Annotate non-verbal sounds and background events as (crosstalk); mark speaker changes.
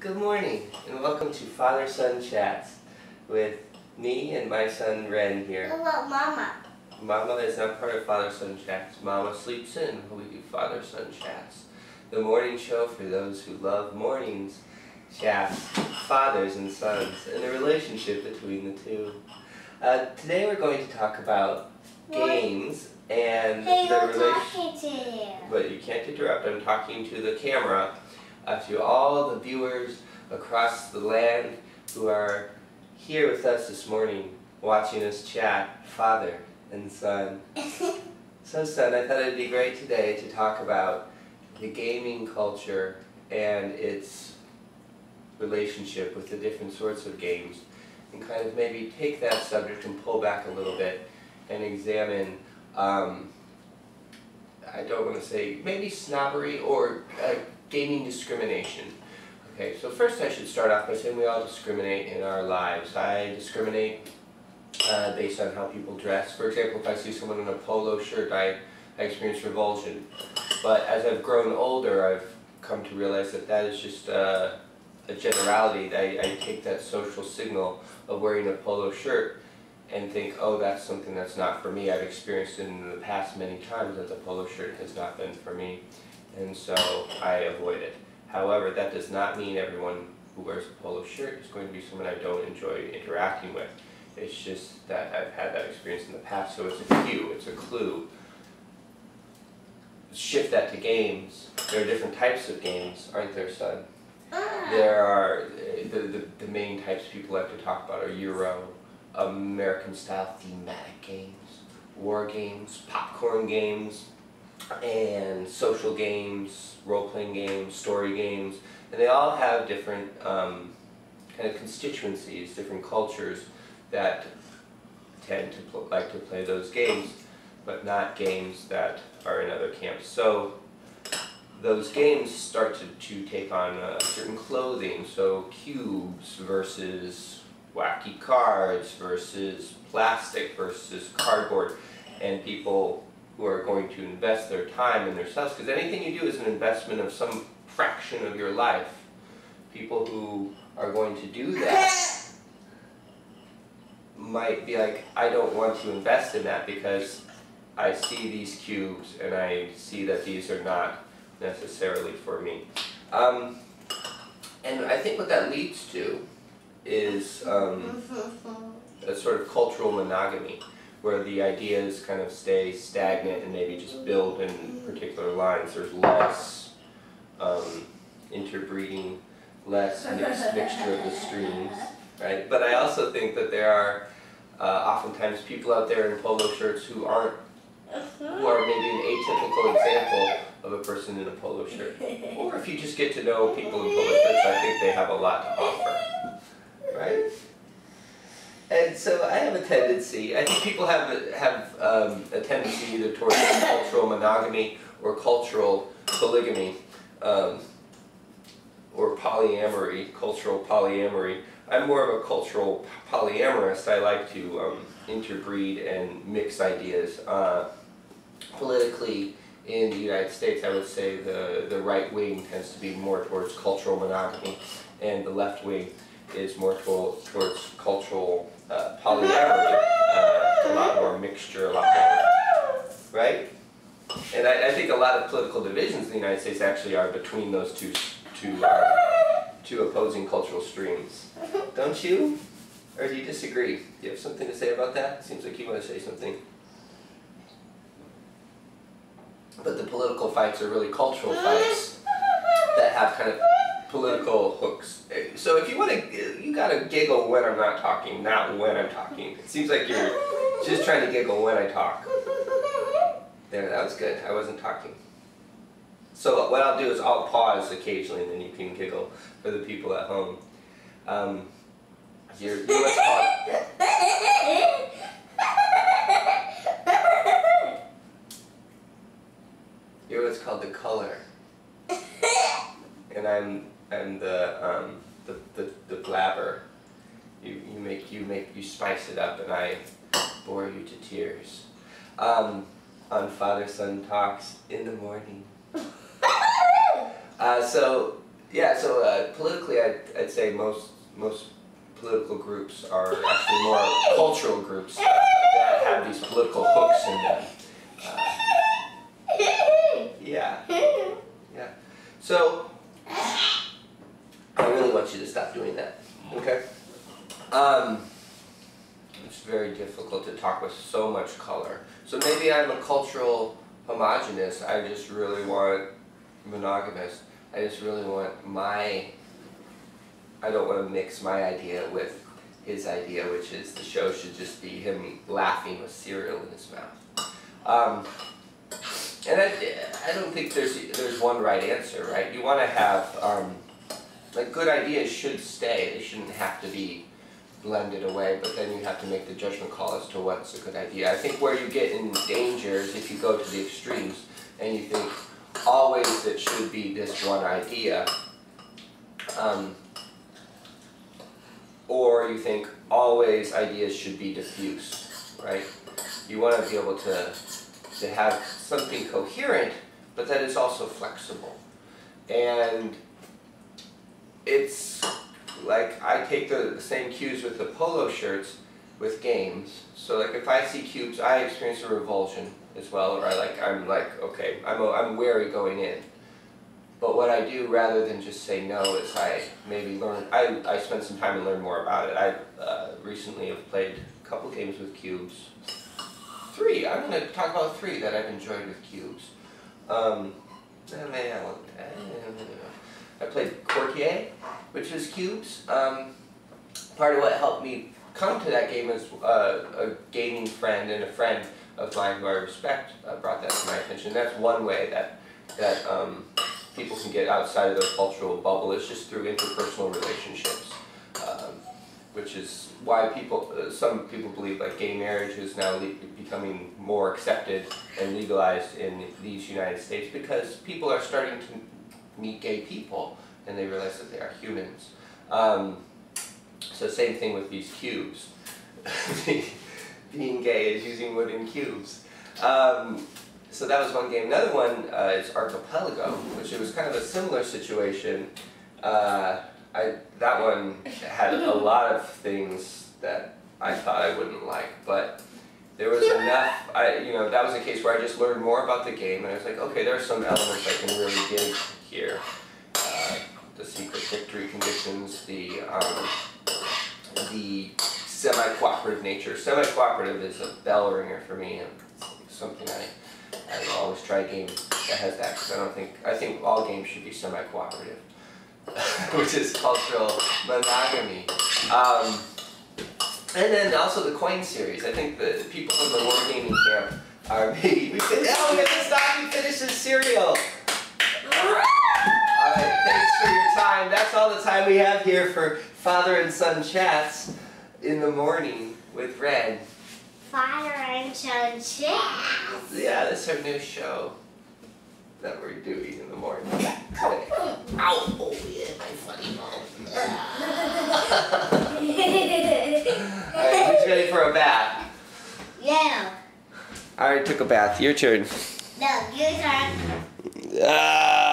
Speaker 1: Good morning, and welcome to Father-Son Chats with me and my son Ren here.
Speaker 2: Hello, Mama.
Speaker 1: Mama is not part of Father-Son Chats. Mama sleeps in we do Father-Son Chats. The morning show for those who love mornings chats, fathers and sons, and the relationship between the two. Uh, today we're going to talk about games and
Speaker 2: Hey,
Speaker 1: the relationship.
Speaker 2: talking to him.
Speaker 1: But you can't interrupt. I'm talking to the camera, uh, to all the viewers across the land who are here with us this morning, watching us chat, father and son. (laughs) So, son, I thought it'd be great today to talk about the gaming culture and its relationship with the different sorts of games, and kind of maybe take that subject and pull back a little bit and examine. Um, I don't want to say maybe snobbery or uh, gaming discrimination. Okay, so first I should start off by saying we all discriminate in our lives. I discriminate uh, based on how people dress. For example, if I see someone in a polo shirt, I, I experience revulsion. But as I've grown older, I've come to realize that that is just uh, a generality. I, I take that social signal of wearing a polo shirt and think, oh, that's something that's not for me. I've experienced it in the past many times that the polo shirt has not been for me, and so I avoid it. However, that does not mean everyone who wears a polo shirt is going to be someone I don't enjoy interacting with. It's just that I've had that experience in the past, so it's a cue, it's a clue. Shift that to games. There are different types of games, aren't there, son?
Speaker 2: Ah.
Speaker 1: There are, uh, the, the, the main types people like to talk about are Euro, American style thematic games, war games, popcorn games, and social games, role playing games, story games, and they all have different um, kind of constituencies, different cultures that tend to like to play those games, but not games that are in other camps. So those games start to, to take on uh, certain clothing, so cubes versus wacky cards versus plastic versus cardboard, and people who are going to invest their time and their selves, because anything you do is an investment of some fraction of your life. People who are going to do that might be like, I don't want to invest in that because I see these cubes and I see that these are not necessarily for me. Um, and I think what that leads to is um, (laughs) a sort of cultural monogamy, where the ideas kind of stay stagnant and maybe just build in particular lines. There's less um, interbreeding, less mixed mixture of the streams, right? But I also think that there are uh, oftentimes people out there in polo shirts who aren't, who are maybe an atypical example of a person in a polo shirt. Or if you just get to know people in polo shirts, I think they have a lot to offer, right? And so I have a tendency. I think people have a, have um, a tendency either towards cultural monogamy or cultural polygamy, um, or polyamory, cultural polyamory. I'm more of a cultural polyamorist. I like to um, interbreed and mix ideas. Uh, politically, in the United States, I would say the, the right wing tends to be more towards cultural monogamy, and the left wing is more to, towards cultural uh, polyamory, uh, a lot more mixture, a lot more, right? And I, I think a lot of political divisions in the United States actually are between those two, two, uh, two opposing cultural streams. Don't you? Or do you disagree? Do you have something to say about that? Seems like you want to say something. But the political fights are really cultural fights that have kind of political hooks. So if you want to, you gotta giggle when I'm not talking, not when I'm talking. It seems like you're just trying to giggle when I talk. There, that was good. I wasn't talking. So what I'll do is I'll pause occasionally, and then you can giggle for the people at home. Um, what's (laughs) called you're what's called the color, (laughs) and I'm I'm the um, the, the the blabber. You you make you make you spice it up, and I bore you to tears. Um, on Father Son Talks in the morning. Uh, so Yeah, so uh, politically, I'd, I'd say most most political groups are actually more cultural groups that have these political hooks in them. Uh, yeah, yeah. So I really want you to stop doing that. Okay. Um, it's very difficult to talk with so much color. So maybe I'm a cultural homogenous. I just really want monogamous. I just really want my. I don't want to mix my idea with his idea, which is the show should just be him laughing with cereal in his mouth. Um, and I, I don't think there's there's one right answer, right? You want to have um, like good ideas should stay. They shouldn't have to be blended away, but then you have to make the judgment call as to what's a good idea. I think where you get in danger is if you go to the extremes and you think always it should be this one idea, um, or you think always ideas should be diffuse, right? You want to be able to, to have something coherent, but that is also flexible. And it's like I take the, same cues with the polo shirts with games. So like if I see cubes, I experience a revulsion as well, or I like I'm like okay, I'm I'm wary going in. But what I do rather than just say no is I maybe learn. I I spend some time and learn more about it. I uh, recently have played a couple games with cubes. Three. I'm going to talk about three that I've enjoyed with cubes. Um, won't. I played Courtier, which is cubes. Um, part of what helped me come to that game was uh, a gaming friend and a friend of mine who I respect uh, brought that to my attention. That's one way that that um, people can get outside of their cultural bubble is just through interpersonal relationships, um, which is why people uh, some people believe like gay marriage is now becoming more accepted and legalized in these United States because people are starting to meet gay people and they realize that they are humans. Um, so same thing with these cubes. (laughs) Being gay is using wooden cubes. Um, so that was one game. Another one uh, is Archipelago, which it was kind of a similar situation. Uh, I, that one had a lot of things that I thought I wouldn't like, but there was enough, I, you know, that was a case where I just learned more about the game, and I was like, okay, there are some elements I can really dig here. Uh, the secret victory conditions, the, um, the semi-cooperative nature. Semi-cooperative is a bell ringer for me, and something I, I always try a game that has that, because I don't think, I think all games should be semi-cooperative, (laughs) which is cultural monogamy. Um, and then also the coin series. I think the people from the wargaming camp are (laughs) maybe. (laughs) Oh, we have to stop and finish this cereal. Alright, thanks for your time. That's all the time we have here for father and son chats in the morning with Red.
Speaker 2: Father and son chats.
Speaker 1: Yeah, that's our new show that we're doing in the morning today. (laughs) Ow! Oh yeah, my funny bone. (laughs) Alright, who's ready for a bath?
Speaker 2: Yeah.
Speaker 1: I already took a bath. Your turn.
Speaker 2: No, your turn.
Speaker 1: Oh.
Speaker 2: Ah.